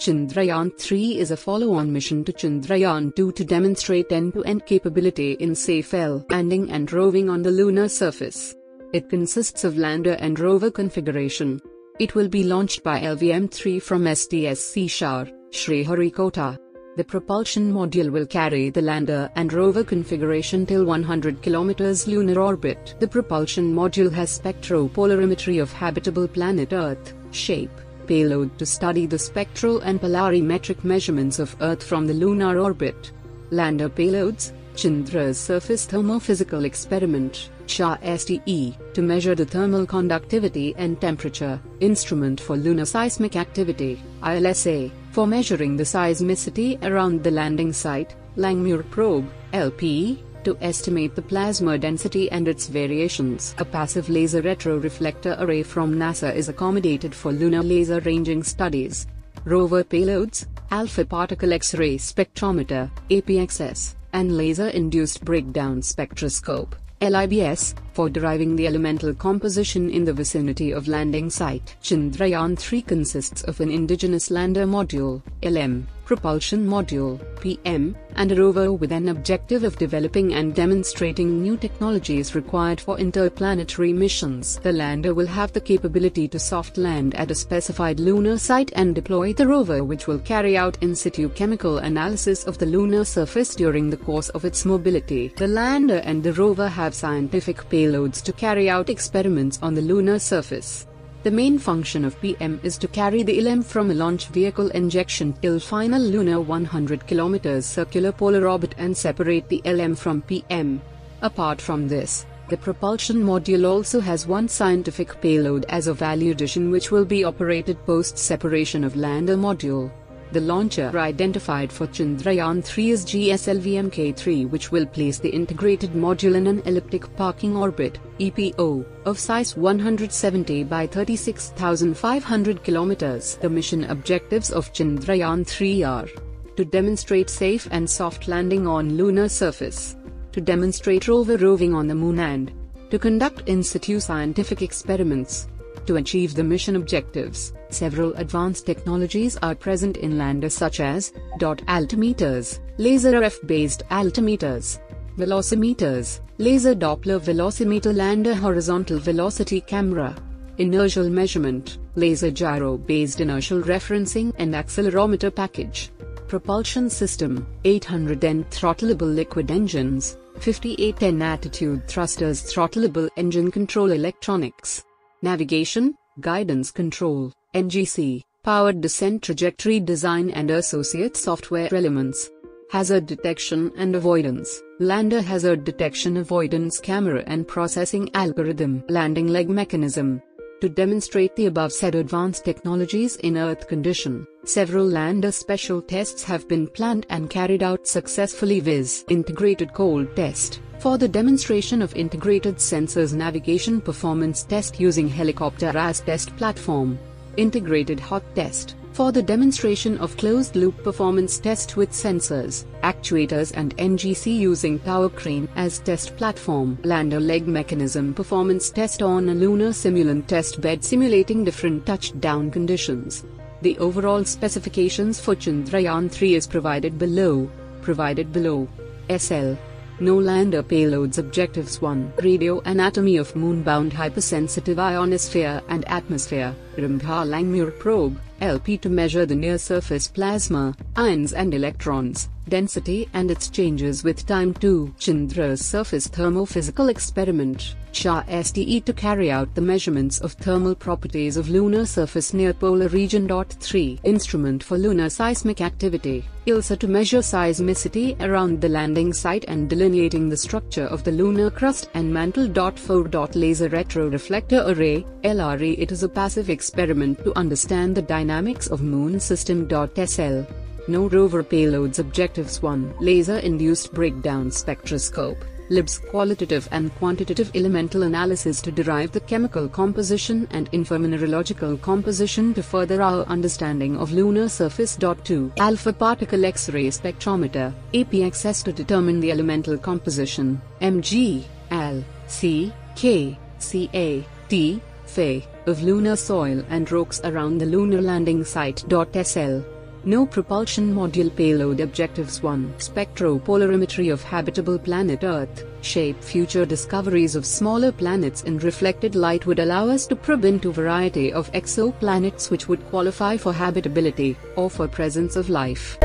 Chandrayaan-3 is a follow-on mission to Chandrayaan-2 to demonstrate end-to-end capability in safe landing and roving on the lunar surface. It consists of lander and rover configuration. It will be launched by LVM-3 from STS Srishar, Sriharikota. The propulsion module will carry the lander and rover configuration till 100 km lunar orbit. The propulsion module has spectropolarimetry of habitable planet Earth, shape, payload to study the spectral and polarimetric measurements of Earth from the lunar orbit. Lander payloads, Chandra's Surface Thermophysical Experiment, CHA-STE, to measure the thermal conductivity and temperature, Instrument for Lunar Seismic Activity, ILSA, for measuring the seismicity around the landing site, Langmuir Probe, LPE, to estimate the plasma density and its variations. A passive laser retroreflector array from NASA is accommodated for lunar laser ranging studies. Rover payloads, alpha particle X-ray spectrometer, APXS, and laser-induced breakdown spectroscope, LIBS, for deriving the elemental composition in the vicinity of landing site. Chandrayaan-3 consists of an indigenous lander module, LM, propulsion module, PM, and a rover with an objective of developing and demonstrating new technologies required for interplanetary missions. The lander will have the capability to soft land at a specified lunar site and deploy the rover which will carry out in situ chemical analysis of the lunar surface during the course of its mobility. The lander and the rover have scientific payloads to carry out experiments on the lunar surface. The main function of PM is to carry the LM from a launch vehicle injection till final lunar 100 km circular polar orbit and separate the LM from PM. Apart from this, the propulsion module also has one scientific payload as a value addition which will be operated post-separation of lander module. The launcher identified for Chandrayaan-3 is GSLV-Mk3 which will place the integrated module in an elliptic parking orbit, EPO, of size 170 by 36,500 km. The mission objectives of Chandrayaan-3 are to demonstrate safe and soft landing on lunar surface, to demonstrate rover roving on the moon and to conduct in situ scientific experiments. To achieve the mission objectives, several advanced technologies are present in lander such as dot altimeters, laser RF-based altimeters, velocimeters, laser Doppler velocimeter lander horizontal velocity camera, inertial measurement, laser gyro-based inertial referencing and accelerometer package, propulsion system, 810 throttleable liquid engines, 5810 attitude thrusters throttleable engine control electronics, navigation, guidance control, NGC, powered descent trajectory design and associate software elements. Hazard detection and avoidance, lander hazard detection avoidance camera and processing algorithm, landing leg mechanism. To demonstrate the above said advanced technologies in Earth condition, several lander special tests have been planned and carried out successfully viz. Integrated cold test, for the demonstration of integrated sensors navigation performance test using helicopter as test platform. Integrated hot test, for the demonstration of closed-loop performance test with sensors, actuators and NGC using tower crane as test platform. Lander leg mechanism performance test on a lunar simulant test bed simulating different touchdown conditions. The overall specifications for Chandrayaan-3 is provided below. Provided below. SL no lander payloads Objectives 1. Radio anatomy of moon-bound hypersensitive ionosphere and atmosphere, Rambha Langmuir probe, LP to measure the near-surface plasma, ions and electrons, density and its changes with time 2. Chandra's surface thermophysical experiment, CHA-STE to carry out the measurements of thermal properties of lunar surface near polar region. 3. Instrument for lunar seismic activity, ILSA to measure seismicity around the landing site and delineating the structure of the lunar crust and mantle. 4. Laser retroreflector array, LRE It is a passive experiment to understand the dynamics of moon system. SL no rover payloads Objectives 1. Laser-induced breakdown spectroscope. LIBS qualitative and quantitative elemental analysis to derive the chemical composition and infer mineralogical composition to further our understanding of lunar surface. 2. Alpha particle X-ray spectrometer, APXS to determine the elemental composition, Mg, Al, C, K, Ca, T, Fe, of lunar soil and rocks around the lunar landing site. SL No propulsion module payload objectives 1. Spectropolarimetry of habitable planet Earth. Shape future discoveries of smaller planets in reflected light would allow us to probe into variety of exoplanets which would qualify for habitability or for presence of life.